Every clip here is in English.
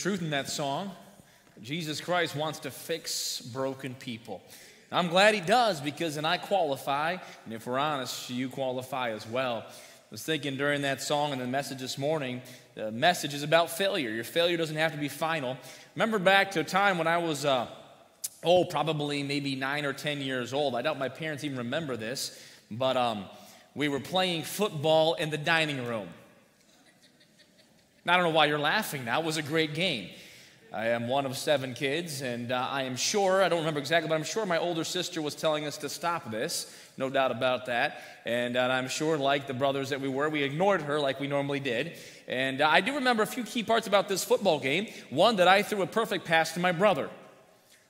truth in that song. Jesus Christ wants to fix broken people. I'm glad he does because then I qualify, and if we're honest, you qualify as well. I was thinking during that song and the message this morning, the message is about failure. Your failure doesn't have to be final. Remember back to a time when I was, uh, oh, probably maybe nine or 10 years old. I doubt my parents even remember this, but um, we were playing football in the dining room. I don't know why you're laughing. It was a great game. I am one of seven kids, and uh, I am sure, I don't remember exactly, but I'm sure my older sister was telling us to stop this. No doubt about that. And, uh, I'm sure, like the brothers that we were, we ignored her like we normally did. And uh, I do remember a few key parts about this football game. One, that I threw a perfect pass to my brother.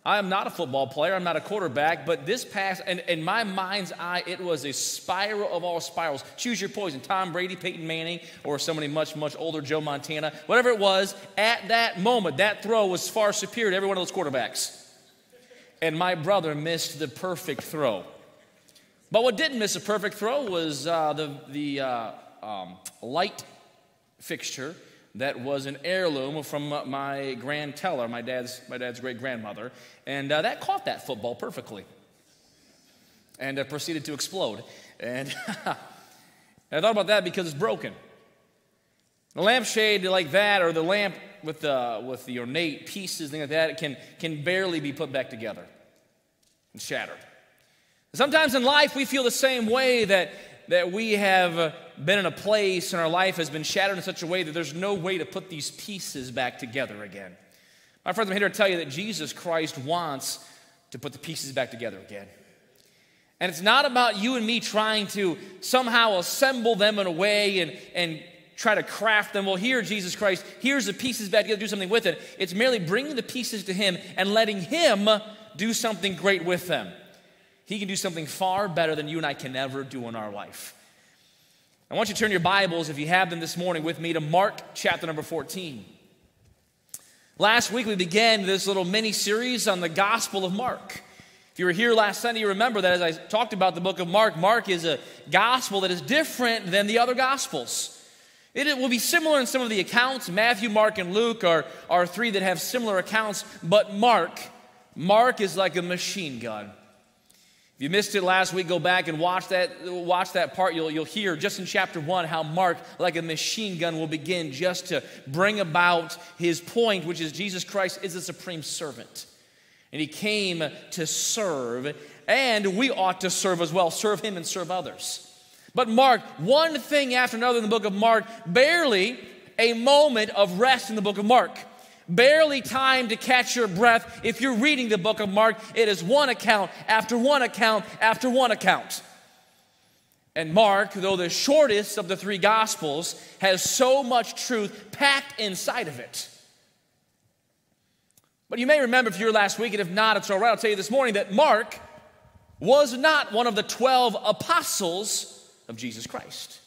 I am not a football player, I'm not a quarterback, but this pass, and in my mind's eye, it was a spiral of all spirals. Choose your poison Tom Brady, Peyton Manning, or somebody much, much older, Joe Montana. Whatever it was, at that moment, that throw was far superior to every one of those quarterbacks. And my brother missed the perfect throw. But what didn't miss a perfect throw was uh, the, the uh, um, light fixture that was an heirloom from my grand teller, my dad's, my dad's great grandmother. And uh, that caught that football perfectly and uh, proceeded to explode. And I thought about that because it's broken. The lampshade like that, or the lamp with the, with the ornate pieces, things like that, can, can barely be put back together and shattered. Sometimes in life, we feel the same way that that we have uh, been in a place and our life has been shattered in such a way that there's no way to put these pieces back together again. My friends, I'm here to tell you that Jesus Christ wants to put the pieces back together again. And it's not about you and me trying to somehow assemble them in a way and, and try to craft them. Well, here, Jesus Christ, here's the pieces back together, do something with it. It's merely bringing the pieces to Him and letting Him do something great with them. He can do something far better than you and I can ever do in our life. I want you to turn your Bibles, if you have them this morning, with me to Mark chapter number 14. Last week we began this little mini series on the Gospel of Mark. If you were here last Sunday, you remember that as I talked about the book of Mark, Mark is a gospel that is different than the other gospels. It will be similar in some of the accounts. Matthew, Mark, and Luke are, are three that have similar accounts, but Mark, Mark is like a machine gun. If you missed it last week, go back and watch that, watch that part. You'll, you'll hear just in chapter one how Mark, like a machine gun, will begin just to bring about his point, which is Jesus Christ is the supreme servant. And he came to serve, and we ought to serve as well serve him and serve others. But Mark, one thing after another in the book of Mark, barely a moment of rest in the book of Mark barely time to catch your breath. If you're reading the book of Mark, it is one account after one account after one account. And Mark, though the shortest of the three gospels, has so much truth packed inside of it. But you may remember if you were last week, and if not, it's all right. I'll tell you this morning that Mark was not one of the 12 apostles of Jesus Christ.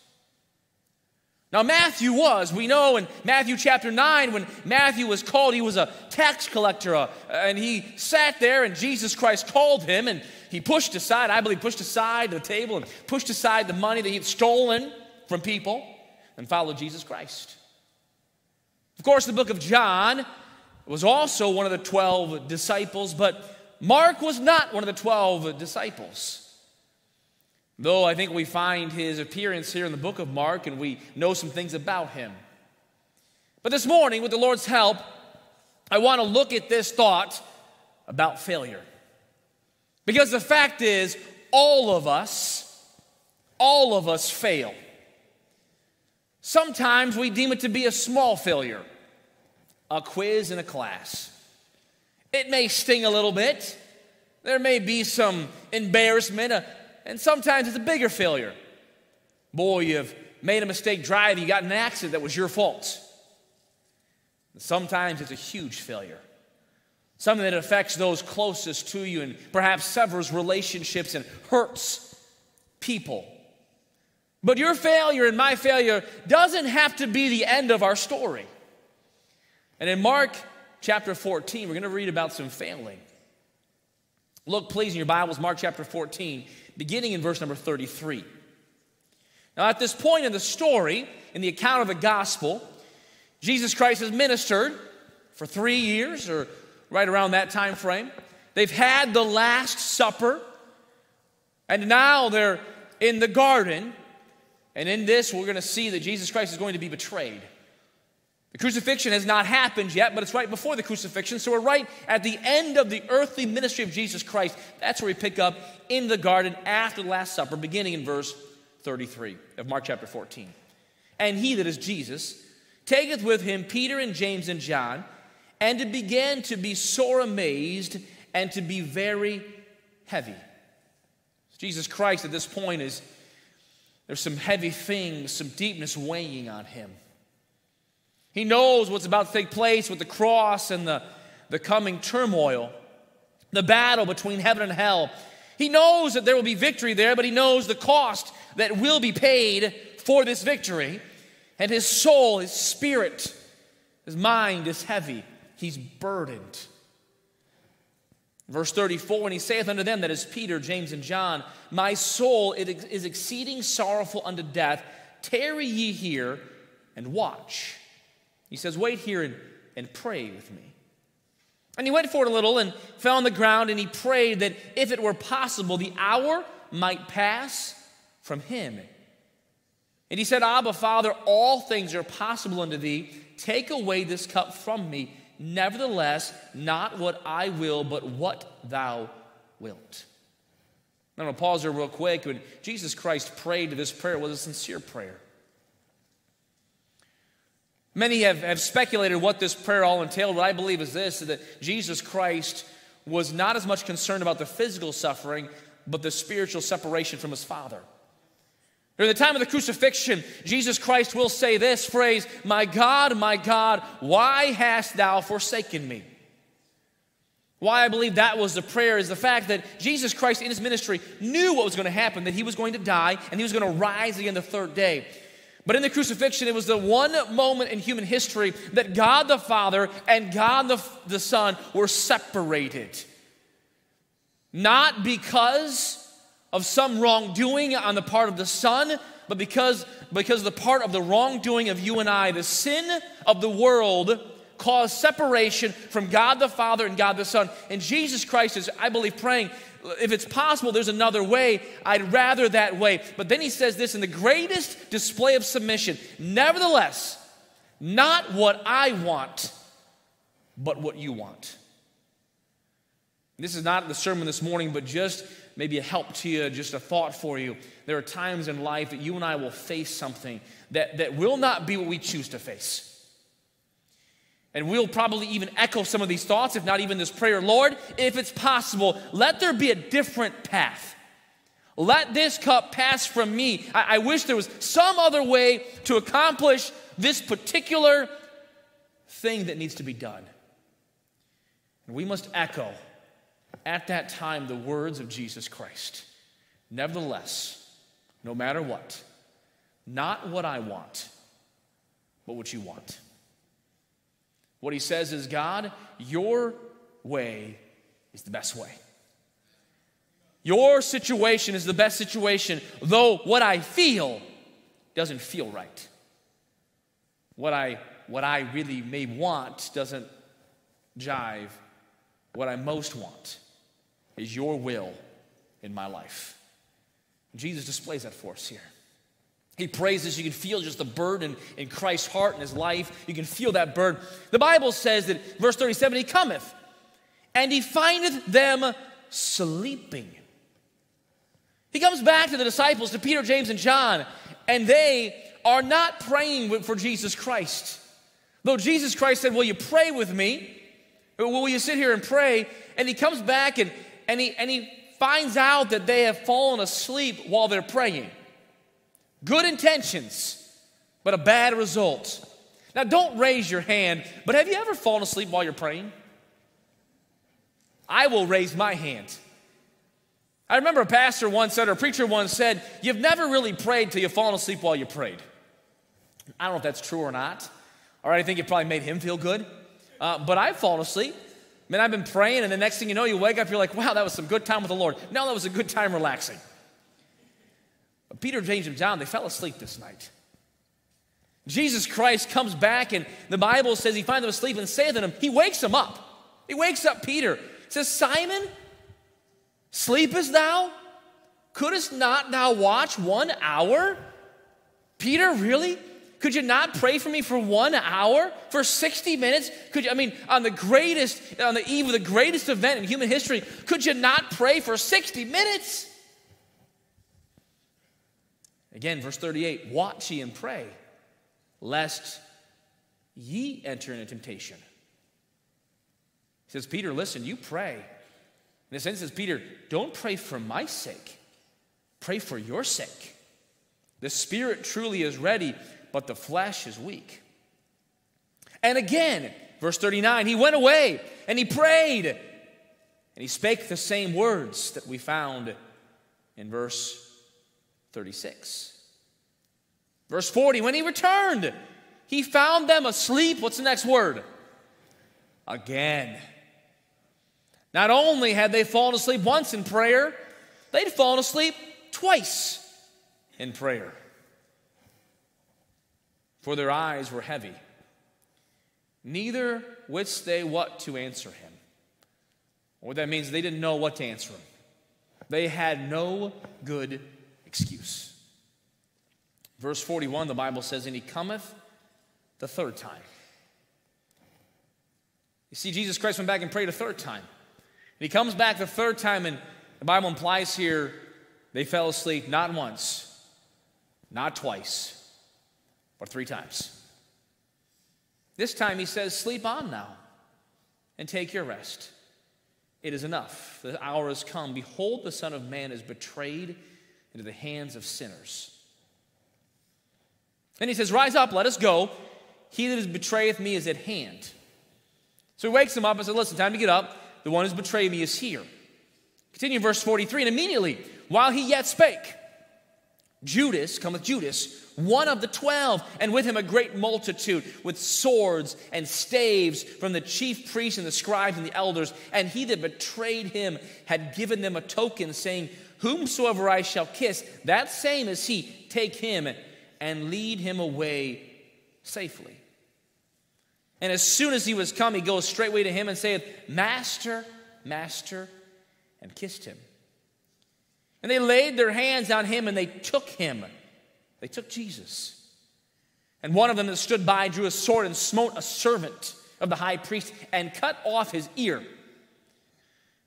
Now, Matthew was, we know in Matthew chapter 9, when Matthew was called, he was a tax collector, uh, and he sat there, and Jesus Christ called him, and he pushed aside, I believe, pushed aside the table and pushed aside the money that he'd stolen from people and followed Jesus Christ. Of course, the book of John was also one of the 12 disciples, but Mark was not one of the 12 disciples. Though I think we find his appearance here in the book of Mark and we know some things about him. But this morning, with the Lord's help, I want to look at this thought about failure. Because the fact is, all of us, all of us fail. Sometimes we deem it to be a small failure, a quiz in a class. It may sting a little bit. There may be some embarrassment, a, and sometimes it's a bigger failure. Boy, you've made a mistake driving, you got an accident that was your fault. Sometimes it's a huge failure. Something that affects those closest to you and perhaps severs relationships and hurts people. But your failure and my failure doesn't have to be the end of our story. And in Mark chapter 14, we're going to read about some failing. Look, please, in your Bibles, Mark chapter 14, beginning in verse number 33. Now, at this point in the story, in the account of the gospel, Jesus Christ has ministered for three years or right around that time frame. They've had the Last Supper, and now they're in the garden. And in this, we're going to see that Jesus Christ is going to be betrayed. The crucifixion has not happened yet, but it's right before the crucifixion. So we're right at the end of the earthly ministry of Jesus Christ. That's where we pick up in the garden after the Last Supper, beginning in verse 33 of Mark chapter 14. And he, that is Jesus, taketh with him Peter and James and John, and it began to be sore amazed and to be very heavy. Jesus Christ at this point is there's some heavy things, some deepness weighing on him. He knows what's about to take place with the cross and the, the coming turmoil, the battle between heaven and hell. He knows that there will be victory there, but he knows the cost that will be paid for this victory. And his soul, his spirit, his mind is heavy. He's burdened. Verse 34 And he saith unto them, that is Peter, James, and John, My soul is exceeding sorrowful unto death. Tarry ye here and watch. He says, Wait here and, and pray with me. And he went forward a little and fell on the ground, and he prayed that if it were possible, the hour might pass from him. And he said, Abba, Father, all things are possible unto thee. Take away this cup from me. Nevertheless, not what I will, but what thou wilt. I'm going to pause here real quick. When Jesus Christ prayed this prayer, was a sincere prayer. Many have, have speculated what this prayer all entailed. What I believe is this that Jesus Christ was not as much concerned about the physical suffering, but the spiritual separation from his Father. During the time of the crucifixion, Jesus Christ will say this phrase, My God, my God, why hast thou forsaken me? Why I believe that was the prayer is the fact that Jesus Christ in his ministry knew what was going to happen, that he was going to die and he was going to rise again the third day. But in the crucifixion, it was the one moment in human history that God the Father and God the, the Son were separated. Not because of some wrongdoing on the part of the Son, but because, because of the part of the wrongdoing of you and I. The sin of the world caused separation from God the Father and God the Son. And Jesus Christ is, I believe, praying, if it's possible, there's another way. I'd rather that way. But then he says this in the greatest display of submission Nevertheless, not what I want, but what you want. This is not the sermon this morning, but just maybe a help to you, just a thought for you. There are times in life that you and I will face something that, that will not be what we choose to face. And we'll probably even echo some of these thoughts, if not even this prayer Lord, if it's possible, let there be a different path. Let this cup pass from me. I, I wish there was some other way to accomplish this particular thing that needs to be done. And we must echo at that time the words of Jesus Christ. Nevertheless, no matter what, not what I want, but what you want. What he says is, God, your way is the best way. Your situation is the best situation, though what I feel doesn't feel right. What I, what I really may want doesn't jive. What I most want is your will in my life. Jesus displays that for us here. He prays this. You can feel just the burden in Christ's heart and his life. You can feel that burden. The Bible says that, verse 37, he cometh and he findeth them sleeping. He comes back to the disciples, to Peter, James, and John, and they are not praying for Jesus Christ. Though Jesus Christ said, Will you pray with me? Will you sit here and pray? And he comes back and, and, he, and he finds out that they have fallen asleep while they're praying. Good intentions, but a bad result. Now, don't raise your hand, but have you ever fallen asleep while you're praying? I will raise my hand. I remember a pastor once said, or a preacher once said, You've never really prayed till you've fallen asleep while you prayed. I don't know if that's true or not. All right, I think it probably made him feel good. Uh, but I've fallen asleep. Man, I've been praying, and the next thing you know, you wake up, you're like, wow, that was some good time with the Lord. No, that was a good time relaxing. Peter, James, and John, they fell asleep this night. Jesus Christ comes back, and the Bible says he finds them asleep and saith to them, He wakes them up. He wakes up Peter. He says, Simon, sleepest thou? Couldst not thou watch one hour? Peter, really? Could you not pray for me for one hour? For 60 minutes? Could you, I mean, on the greatest, on the eve of the greatest event in human history, could you not pray for 60 minutes? Again, verse 38 Watch ye and pray, lest ye enter into temptation. He says, Peter, listen, you pray. In a sense, says, Peter, don't pray for my sake, pray for your sake. The spirit truly is ready, but the flesh is weak. And again, verse 39, he went away and he prayed and he spake the same words that we found in verse 36. Verse 40, when he returned, he found them asleep. What's the next word? Again. Not only had they fallen asleep once in prayer, they'd fallen asleep twice in prayer for their eyes were heavy. Neither wist they what to answer him. What that means, they didn't know what to answer him. They had no good excuse. Verse 41, the Bible says, And he cometh the third time. You see, Jesus Christ went back and prayed a third time. And he comes back the third time, and the Bible implies here they fell asleep not once, not twice, but three times. This time he says, Sleep on now and take your rest. It is enough. The hour has come. Behold, the Son of Man is betrayed into the hands of sinners. Then he says, Rise up, let us go. He that betrayeth me is at hand. So he wakes him up and says, Listen, time to get up. The one who's betrayed me is here. Continue verse 43. And immediately, while he yet spake, Judas, cometh Judas, one of the twelve, and with him a great multitude with swords and staves from the chief priests and the scribes and the elders. And he that betrayed him had given them a token, saying, Whomsoever I shall kiss, that same is he, take him and lead him away safely. And as soon as he was come, he goes straightway to him and saith, Master, Master, and kissed him. And they laid their hands on him and they took him. They took Jesus. And one of them that stood by drew a sword and smote a servant of the high priest and cut off his ear.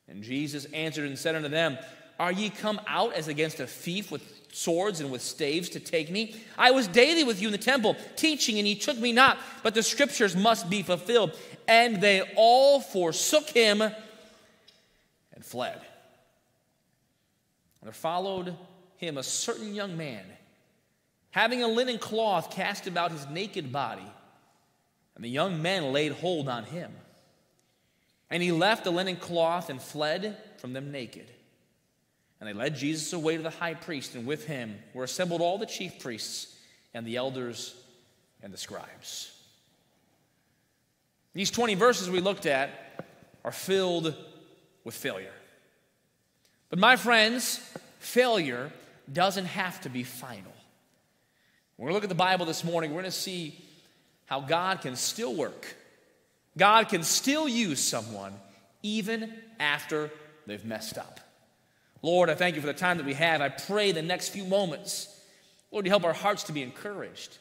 And Jesus answered and said unto them, Are ye come out as against a thief with swords and with staves to take me? I was daily with you in the temple, teaching, and ye took me not, but the scriptures must be fulfilled. And they all forsook him and fled. And there followed him a certain young man, having a linen cloth cast about his naked body. And the young men laid hold on him. And he left the linen cloth and fled from them naked. And they led Jesus away to the high priest, and with him were assembled all the chief priests and the elders and the scribes. These 20 verses we looked at are filled with failure. But my friends, failure doesn't have to be final. When we look at the Bible this morning, we're going to see how God can still work. God can still use someone even after they've messed up. Lord, I thank you for the time that we have. I pray the next few moments, Lord, you help our hearts to be encouraged.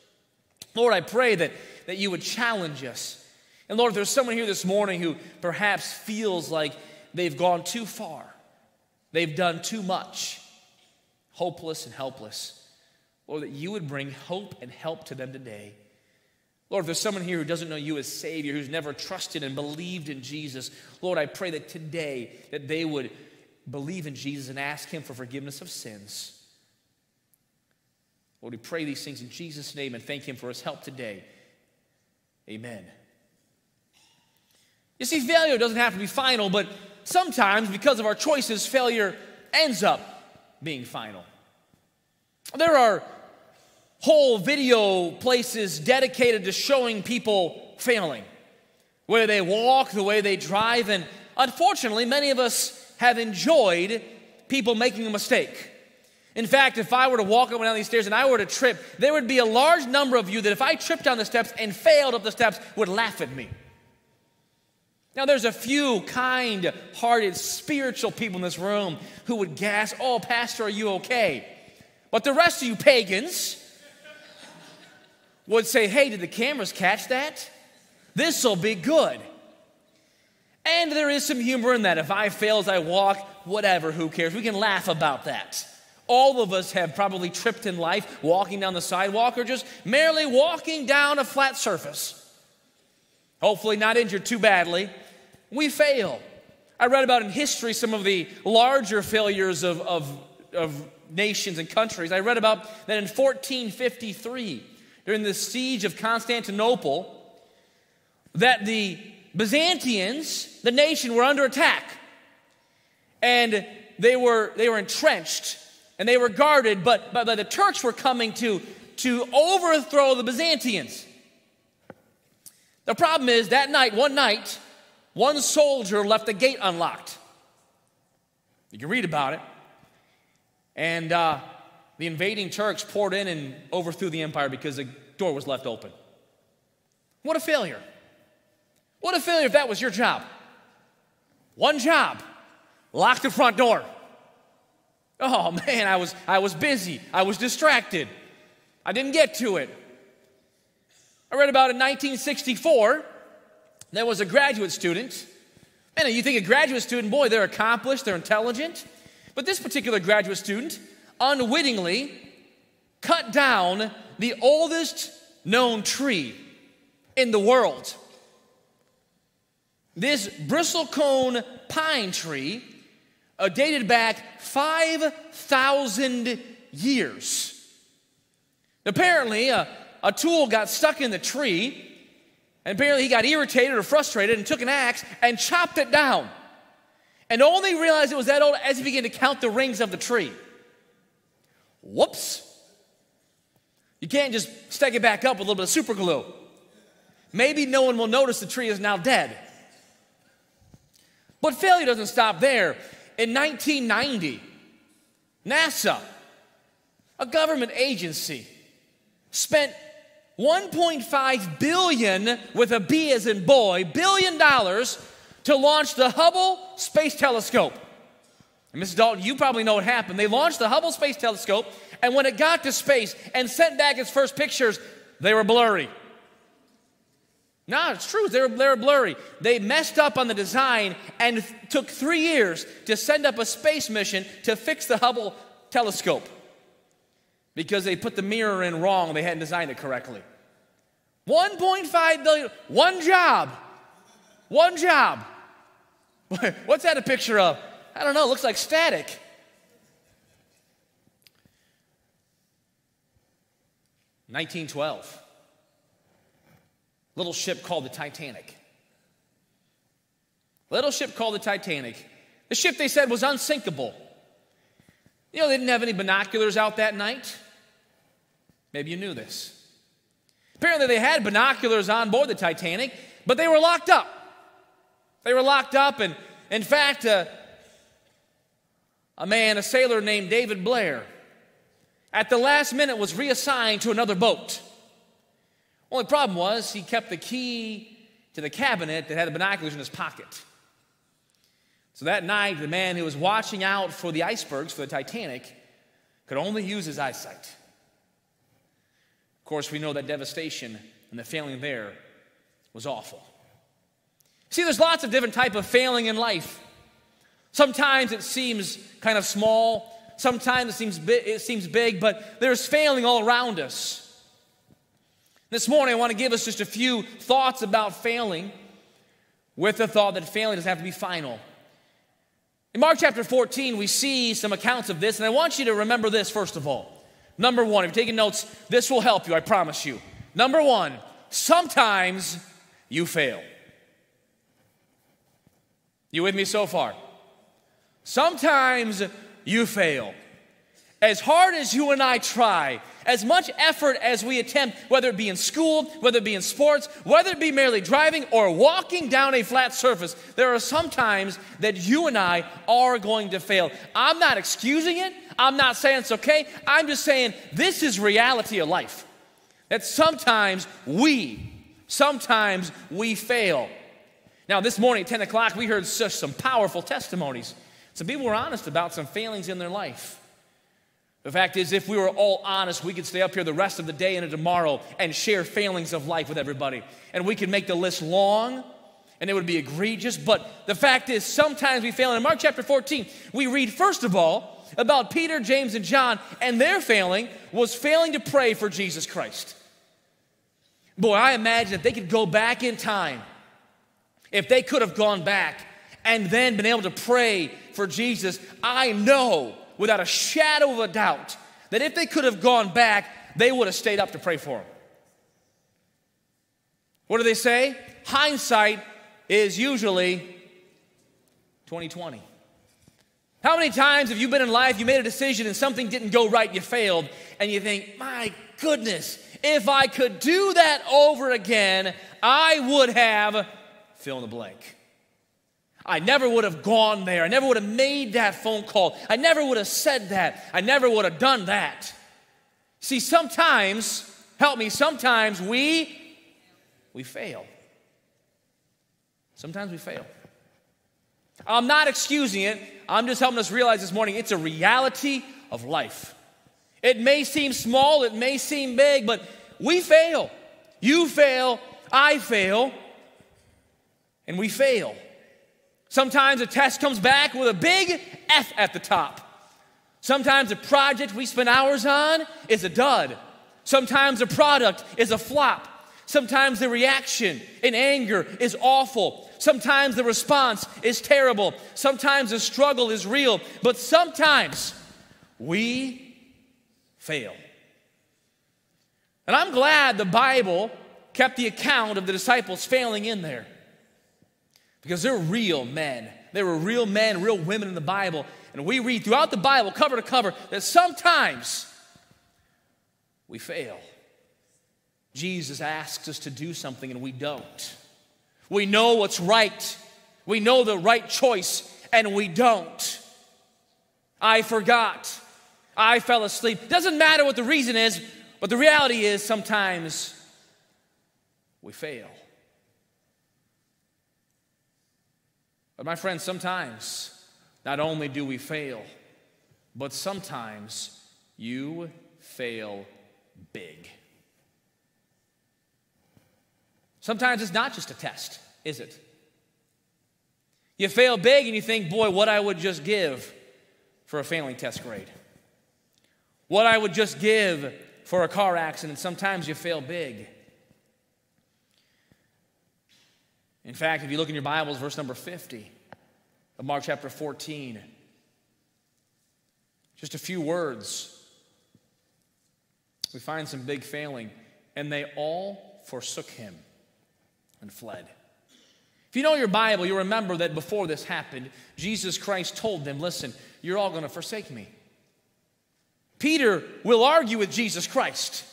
Lord, I pray that, that you would challenge us. And Lord, if there's someone here this morning who perhaps feels like they've gone too far, They've done too much, hopeless and helpless. Lord, that you would bring hope and help to them today. Lord, if there's someone here who doesn't know you as Savior, who's never trusted and believed in Jesus, Lord, I pray that today that they would believe in Jesus and ask Him for forgiveness of sins. Lord, we pray these things in Jesus' name and thank Him for His help today. Amen. You see, failure doesn't have to be final, but sometimes, because of our choices, failure ends up being final. There are whole video places dedicated to showing people failing, where they walk, the way they drive, and unfortunately, many of us have enjoyed people making a mistake. In fact, if I were to walk up and down these stairs and I were to trip, there would be a large number of you that if I tripped down the steps and failed up the steps would laugh at me. Now, there's a few kind hearted spiritual people in this room who would gasp, Oh, Pastor, are you okay? But the rest of you pagans would say, Hey, did the cameras catch that? This'll be good. And there is some humor in that. If I fail as I walk, whatever, who cares? We can laugh about that. All of us have probably tripped in life walking down the sidewalk or just merely walking down a flat surface. Hopefully, not injured too badly. We fail. I read about in history some of the larger failures of, of, of nations and countries. I read about that in 1453, during the siege of Constantinople, that the Byzantians, the nation, were under attack. And they were, they were entrenched and they were guarded, but, but, but the Turks were coming to, to overthrow the Byzantians. The problem is that night, one night, one soldier left the gate unlocked. You can read about it. And uh, the invading Turks poured in and overthrew the empire because the door was left open. What a failure. What a failure if that was your job. One job lock the front door. Oh man, I was, I was busy. I was distracted. I didn't get to it. I read about in 1964, there was a graduate student. And you think a graduate student, boy, they're accomplished, they're intelligent. But this particular graduate student unwittingly cut down the oldest known tree in the world. This bristlecone pine tree uh, dated back 5,000 years. Apparently, a, a tool got stuck in the tree, and apparently he got irritated or frustrated and took an axe and chopped it down. And only realized it was that old as he began to count the rings of the tree. Whoops. You can't just stick it back up with a little bit of super glue. Maybe no one will notice the tree is now dead. But failure doesn't stop there. In 1990, NASA, a government agency, spent 1.5 billion with a B as in boy, billion dollars to launch the Hubble Space Telescope. And Mrs. Dalton, you probably know what happened. They launched the Hubble Space Telescope, and when it got to space and sent back its first pictures, they were blurry. No, it's true. They were, they were blurry. They messed up on the design and took three years to send up a space mission to fix the Hubble telescope because they put the mirror in wrong. They hadn't designed it correctly. 1.5 billion, one job. One job. What's that a picture of? I don't know. It looks like static. Nineteen twelve little ship called the Titanic. Little ship called the Titanic. The ship they said was unsinkable. You know, they didn't have any binoculars out that night. Maybe you knew this. Apparently, they had binoculars on board the Titanic, but they were locked up. They were locked up, and in fact, uh, a man, a sailor named David Blair, at the last minute was reassigned to another boat. Only problem was he kept the key to the cabinet that had the binoculars in his pocket. So that night, the man who was watching out for the icebergs for the Titanic could only use his eyesight. Of course, we know that devastation and the failing there was awful. See, there's lots of different type of failing in life. Sometimes it seems kind of small, sometimes it seems, bi- it seems big, but there's failing all around us. This morning, I want to give us just a few thoughts about failing with the thought that failing doesn't have to be final. In Mark chapter 14, we see some accounts of this, and I want you to remember this first of all. Number one, if you're taking notes, this will help you, I promise you. Number one, sometimes you fail. You with me so far? Sometimes you fail. As hard as you and I try, As much effort as we attempt, whether it be in school, whether it be in sports, whether it be merely driving or walking down a flat surface, there are some times that you and I are going to fail. I'm not excusing it. I'm not saying it's okay. I'm just saying this is reality of life. That sometimes we, sometimes we fail. Now, this morning at 10 o'clock, we heard such some powerful testimonies. Some people were honest about some failings in their life. The fact is, if we were all honest, we could stay up here the rest of the day and tomorrow and share failings of life with everybody. And we could make the list long and it would be egregious. But the fact is, sometimes we fail. And in Mark chapter 14, we read, first of all, about Peter, James, and John, and their failing was failing to pray for Jesus Christ. Boy, I imagine if they could go back in time, if they could have gone back and then been able to pray for Jesus, I know without a shadow of a doubt that if they could have gone back, they would have stayed up to pray for him. What do they say? Hindsight is usually 2020. How many times have you been in life, you made a decision and something didn't go right, you failed, and you think, my goodness, if I could do that over again, I would have fill in the blank. I never would have gone there. I never would have made that phone call. I never would have said that. I never would have done that. See, sometimes, help me, sometimes we we fail. Sometimes we fail. I'm not excusing it. I'm just helping us realize this morning it's a reality of life. It may seem small, it may seem big, but we fail. You fail, I fail, and we fail. Sometimes a test comes back with a big F at the top. Sometimes a project we spend hours on is a dud. Sometimes a product is a flop. Sometimes the reaction in anger is awful. Sometimes the response is terrible. Sometimes the struggle is real. But sometimes we fail. And I'm glad the Bible kept the account of the disciples failing in there because they're real men. They were real men, real women in the Bible. And we read throughout the Bible, cover to cover, that sometimes we fail. Jesus asks us to do something and we don't. We know what's right, we know the right choice, and we don't. I forgot. I fell asleep. Doesn't matter what the reason is, but the reality is sometimes we fail. But my friends, sometimes not only do we fail, but sometimes you fail big. Sometimes it's not just a test, is it? You fail big and you think, boy, what I would just give for a failing test grade. What I would just give for a car accident. Sometimes you fail big. In fact, if you look in your Bibles, verse number 50 of Mark chapter 14, just a few words, we find some big failing. And they all forsook him and fled. If you know your Bible, you remember that before this happened, Jesus Christ told them, Listen, you're all going to forsake me. Peter will argue with Jesus Christ.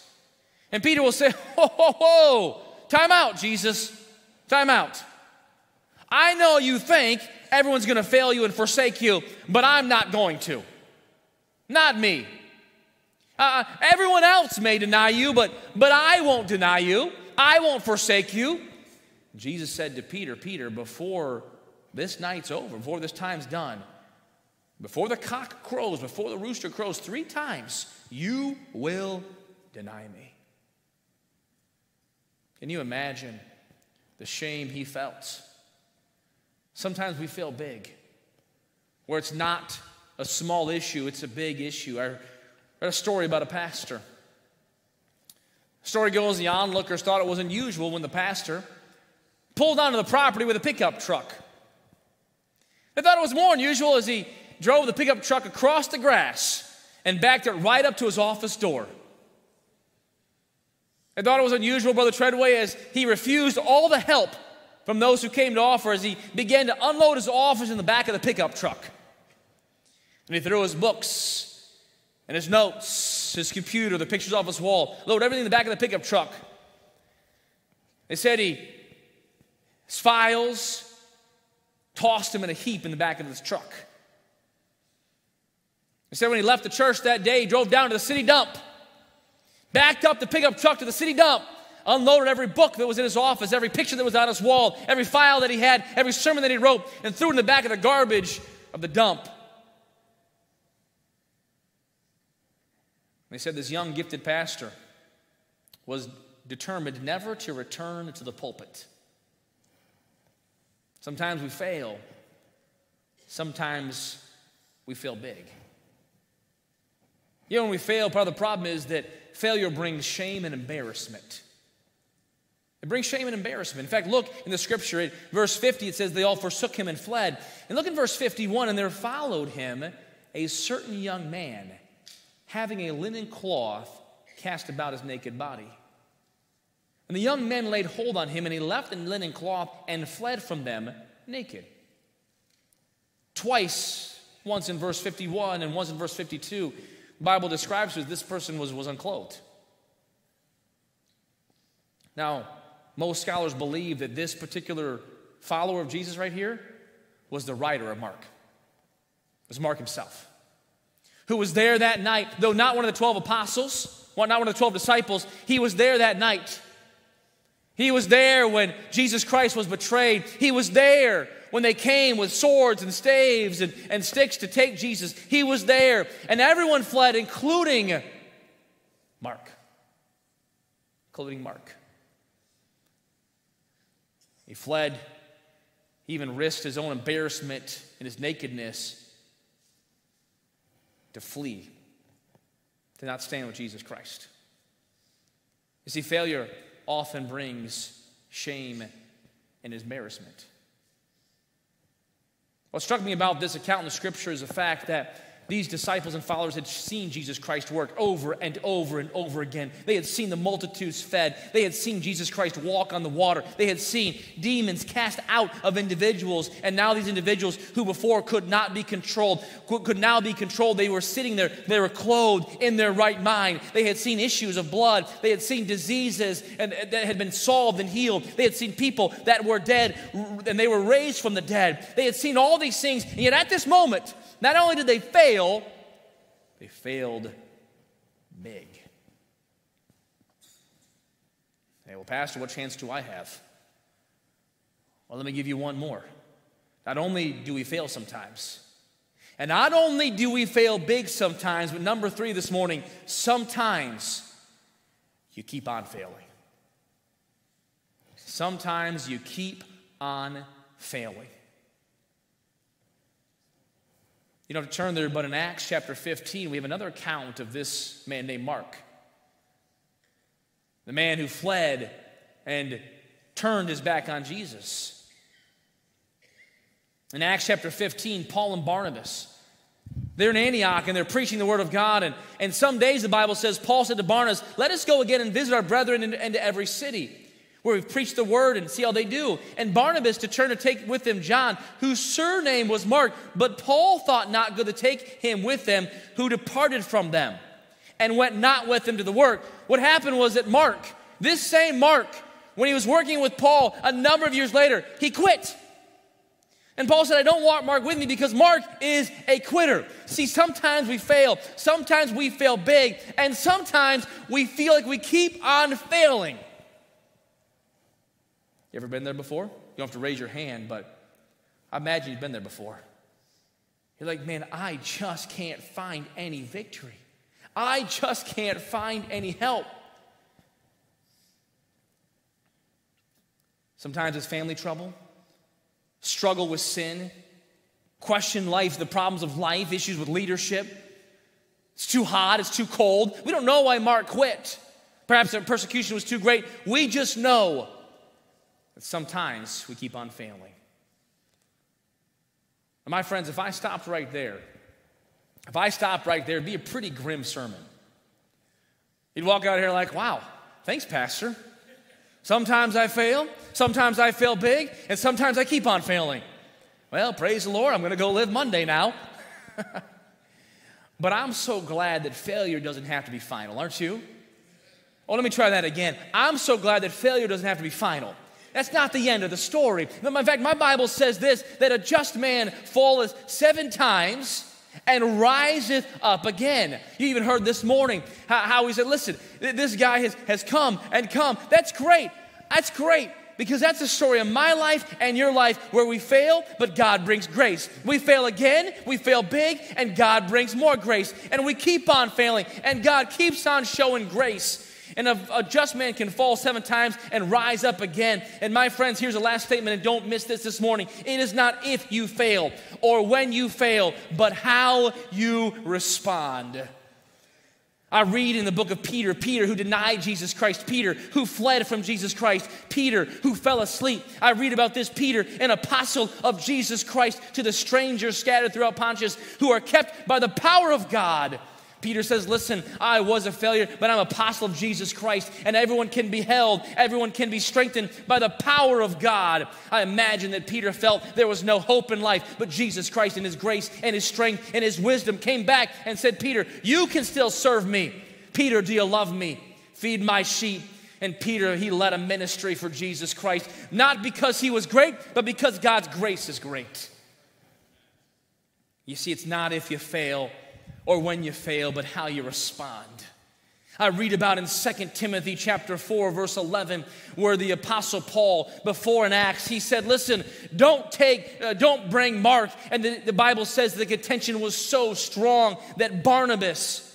And Peter will say, Ho, ho, ho, time out, Jesus. Time out. I know you think everyone's going to fail you and forsake you, but I'm not going to. Not me. Uh, everyone else may deny you, but, but I won't deny you. I won't forsake you. Jesus said to Peter, Peter, before this night's over, before this time's done, before the cock crows, before the rooster crows three times, you will deny me. Can you imagine the shame he felt. Sometimes we feel big, where it's not a small issue, it's a big issue. I read a story about a pastor. The story goes the onlookers thought it was unusual when the pastor pulled onto the property with a pickup truck. They thought it was more unusual as he drove the pickup truck across the grass and backed it right up to his office door. I thought it was unusual, Brother Treadway, as he refused all the help from those who came to offer as he began to unload his office in the back of the pickup truck. And he threw his books and his notes his computer, the pictures off his wall, load everything in the back of the pickup truck. They said he, his files, tossed him in a heap in the back of his truck. They said when he left the church that day, he drove down to the city dump, backed up the pickup truck to the city dump, unloaded every book that was in his office, every picture that was on his wall, every file that he had, every sermon that he wrote, and threw it in the back of the garbage of the dump. They said this young gifted pastor was determined never to return to the pulpit. Sometimes we fail, sometimes we fail big. You know, when we fail, part of the problem is that failure brings shame and embarrassment. It brings shame and embarrassment. In fact, look in the scripture, at verse 50, it says they all forsook him and fled. And look in verse 51, and there followed him a certain young man having a linen cloth cast about his naked body. And the young men laid hold on him, and he left the linen cloth and fled from them naked. Twice, once in verse 51 and once in verse 52, the Bible describes that this person was, was unclothed. Now, most scholars believe that this particular follower of Jesus right here was the writer of Mark. It was Mark himself who was there that night, though not one of the 12 apostles, well, not one of the 12 disciples, he was there that night. He was there when Jesus Christ was betrayed. He was there when they came with swords and staves and, and sticks to take Jesus. He was there. And everyone fled, including Mark. Including Mark. He fled. He even risked his own embarrassment and his nakedness to flee, to not stand with Jesus Christ. You see, failure often brings shame and embarrassment. What struck me about this account in the scripture is the fact that these disciples and followers had seen Jesus Christ work over and over and over again. They had seen the multitudes fed. They had seen Jesus Christ walk on the water. They had seen demons cast out of individuals. And now these individuals who before could not be controlled could now be controlled. They were sitting there. They were clothed in their right mind. They had seen issues of blood. They had seen diseases and, uh, that had been solved and healed. They had seen people that were dead and they were raised from the dead. They had seen all these things. And yet at this moment, not only did they fail, they failed big. Hey, well, Pastor, what chance do I have? Well, let me give you one more. Not only do we fail sometimes, and not only do we fail big sometimes, but number three this morning, sometimes you keep on failing. Sometimes you keep on failing. You don't have to turn there, but in Acts chapter 15, we have another account of this man named Mark. The man who fled and turned his back on Jesus. In Acts chapter 15, Paul and Barnabas, they're in Antioch and they're preaching the word of God. And, and some days the Bible says, Paul said to Barnabas, Let us go again and visit our brethren into every city where we've preached the word and see how they do. And Barnabas to turn to take with them John, whose surname was Mark, but Paul thought not good to take him with them, who departed from them and went not with them to the work. What happened was that Mark, this same Mark, when he was working with Paul a number of years later, he quit. And Paul said, I don't want Mark with me because Mark is a quitter. See, sometimes we fail, sometimes we fail big, and sometimes we feel like we keep on failing. You ever been there before? You don't have to raise your hand, but I imagine you've been there before. You're like, man, I just can't find any victory. I just can't find any help. Sometimes it's family trouble, struggle with sin, question life, the problems of life, issues with leadership. It's too hot, it's too cold. We don't know why Mark quit. Perhaps the persecution was too great. We just know that sometimes we keep on failing. And my friends, if I stopped right there, if I stopped right there, it'd be a pretty grim sermon. You'd walk out here like, wow, thanks, Pastor. Sometimes I fail, sometimes I fail big, and sometimes I keep on failing. Well, praise the Lord, I'm going to go live Monday now. But I'm so glad that failure doesn't have to be final, aren't you? Oh, let me try that again. I'm so glad that failure doesn't have to be final. That's not the end of the story. In fact, my Bible says this that a just man falleth seven times and riseth up again. You even heard this morning how, how he said, Listen, this guy has, has come and come. That's great. That's great because that's the story of my life and your life where we fail, but God brings grace. We fail again, we fail big, and God brings more grace. And we keep on failing, and God keeps on showing grace. And a, a, just man can fall seven times and rise up again. And my friends, here's the last statement, and don't miss this this morning. It is not if you fail or when you fail, but how you respond. I read in the book of Peter, Peter who denied Jesus Christ, Peter who fled from Jesus Christ, Peter who fell asleep. I read about this Peter, an apostle of Jesus Christ, to the strangers scattered throughout Pontius, who are kept by the power of God Peter says, Listen, I was a failure, but I'm apostle of Jesus Christ, and everyone can be held, everyone can be strengthened by the power of God. I imagine that Peter felt there was no hope in life, but Jesus Christ in his grace and his strength and his wisdom came back and said, Peter, you can still serve me. Peter, do you love me? Feed my sheep. And Peter, he led a ministry for Jesus Christ, not because he was great, but because God's grace is great. You see, it's not if you fail, or when you fail, but how you respond. I read about in 2 Timothy chapter 4 verse 11 where the apostle Paul before an Acts he said listen don't take uh, don't bring Mark. And the, the Bible says the contention was so strong that Barnabas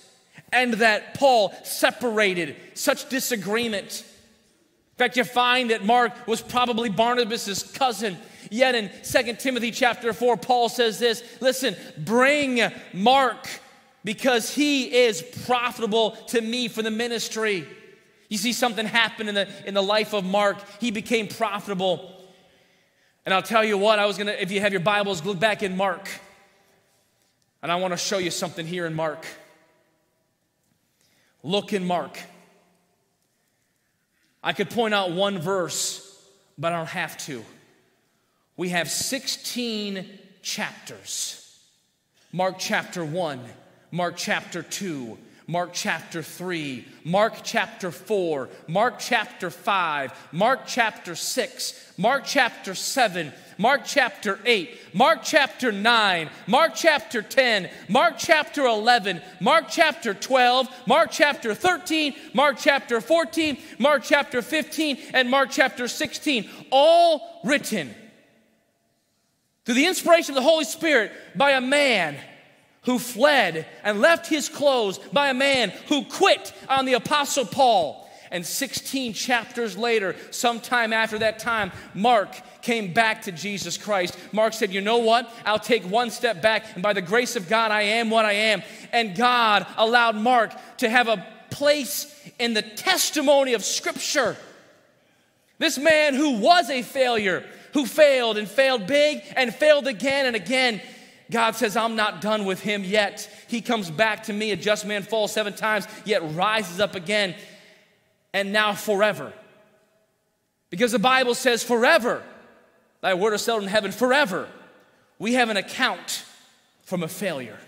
and that Paul separated such disagreement. In fact you find that Mark was probably Barnabas's cousin. Yet in 2 Timothy chapter 4 Paul says this listen bring Mark because he is profitable to me for the ministry. You see something happen in the, in the life of Mark. He became profitable. And I'll tell you what, I was gonna, if you have your Bibles, look back in Mark. And I want to show you something here in Mark. Look in Mark. I could point out one verse, but I don't have to. We have 16 chapters. Mark chapter 1 Mark chapter 2, Mark chapter 3, Mark chapter 4, Mark chapter 5, Mark chapter 6, Mark chapter 7, Mark chapter 8, Mark chapter 9, Mark chapter 10, Mark chapter 11, Mark chapter 12, Mark chapter 13, Mark chapter 14, Mark chapter 15, and Mark chapter 16, all written through the inspiration of the Holy Spirit by a man who fled and left his clothes by a man who quit on the Apostle Paul. And 16 chapters later, sometime after that time, Mark came back to Jesus Christ. Mark said, You know what? I'll take one step back, and by the grace of God, I am what I am. And God allowed Mark to have a place in the testimony of Scripture. This man who was a failure, who failed and failed big and failed again and again, God says, I'm not done with him yet. He comes back to me. A just man falls seven times, yet rises up again, and now forever. Because the Bible says, forever, thy word is settled in heaven, forever. We have an account from a failure.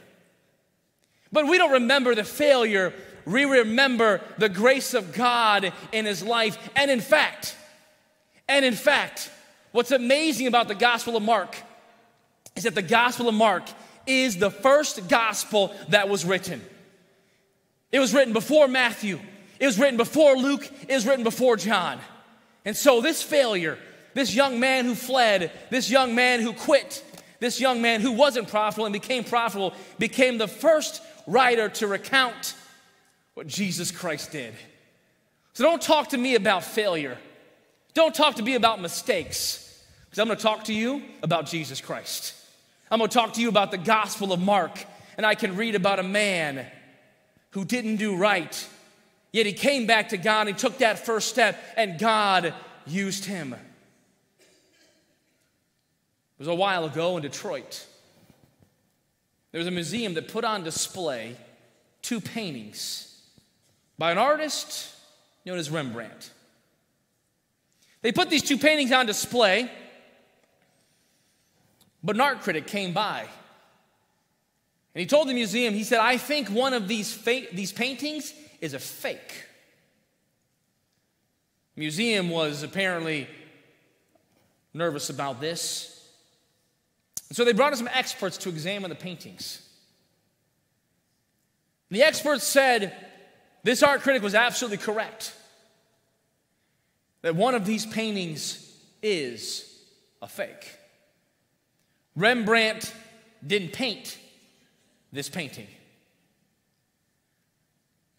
But we don't remember the failure, we remember the grace of God in his life. And in fact, and in fact, what's amazing about the Gospel of Mark is that the Gospel of Mark is the first gospel that was written. It was written before Matthew, it was written before Luke, it was written before John. And so, this failure, this young man who fled, this young man who quit, this young man who wasn't profitable and became profitable, became the first writer to recount what Jesus Christ did. So, don't talk to me about failure. Don't talk to me about mistakes, because I'm going to talk to you about Jesus Christ. I'm going to talk to you about the Gospel of Mark, and I can read about a man who didn't do right, yet he came back to God and took that first step, and God used him. It was a while ago in Detroit. There was a museum that put on display two paintings by an artist known as Rembrandt. They put these two paintings on display but an art critic came by And he told the museum, he said, I think one of these, these paintings is a fake. The museum was apparently nervous about this. And so they brought in some experts to examine the paintings. The experts said this art critic was absolutely correct that one of these paintings is a fake. Rembrandt didn't paint this painting.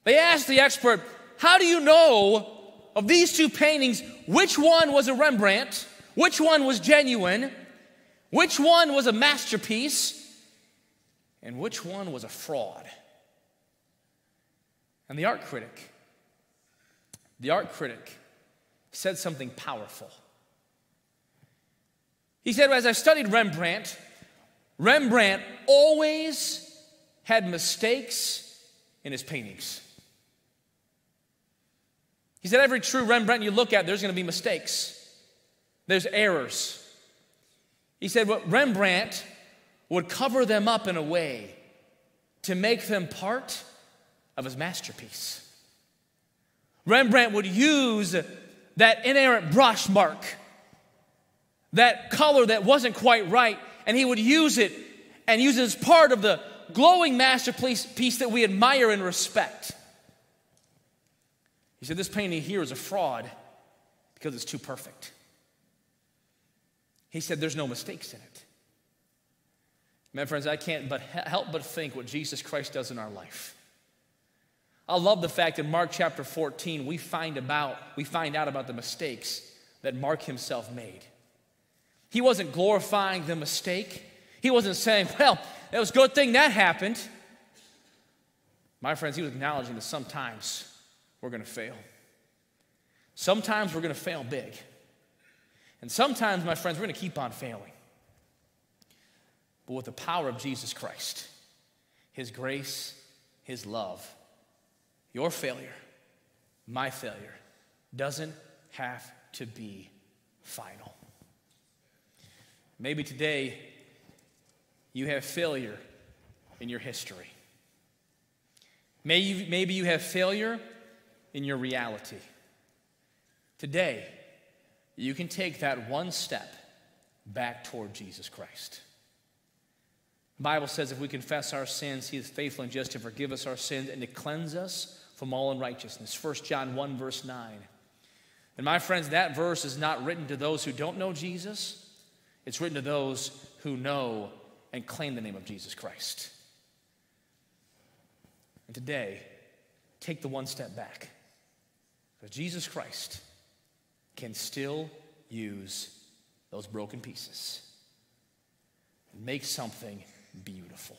They asked the expert, How do you know of these two paintings which one was a Rembrandt, which one was genuine, which one was a masterpiece, and which one was a fraud? And the art critic, the art critic said something powerful. He said, As I studied Rembrandt, Rembrandt always had mistakes in his paintings. He said, Every true Rembrandt you look at, there's going to be mistakes, there's errors. He said, What Rembrandt would cover them up in a way to make them part of his masterpiece. Rembrandt would use that inerrant brush mark, that color that wasn't quite right, and he would use it and use it as part of the glowing masterpiece piece that we admire and respect. He said, This painting here is a fraud because it's too perfect. He said, There's no mistakes in it. My friends, I can't but help but think what Jesus Christ does in our life. I love the fact that Mark chapter 14, we find about, we find out about the mistakes that Mark himself made. He wasn't glorifying the mistake. He wasn't saying, well, it was a good thing that happened. My friends, he was acknowledging that sometimes we're going to fail. Sometimes we're going to fail big. And sometimes, my friends, we're going to keep on failing. But with the power of Jesus Christ, His grace, His love, your failure, my failure, doesn't have to be final. Maybe today you have failure in your history. Maybe, you have failure in your reality. Today, you can take that one step back toward Jesus Christ. The Bible says if we confess our sins, he is faithful and just to forgive us our sins and to cleanse us from all unrighteousness. 1 John 1, verse 9. And my friends, that verse is not written to those who don't know Jesus, it's written to those who know and claim the name of Jesus Christ. And today, take the one step back. Because Jesus Christ can still use those broken pieces and make something beautiful.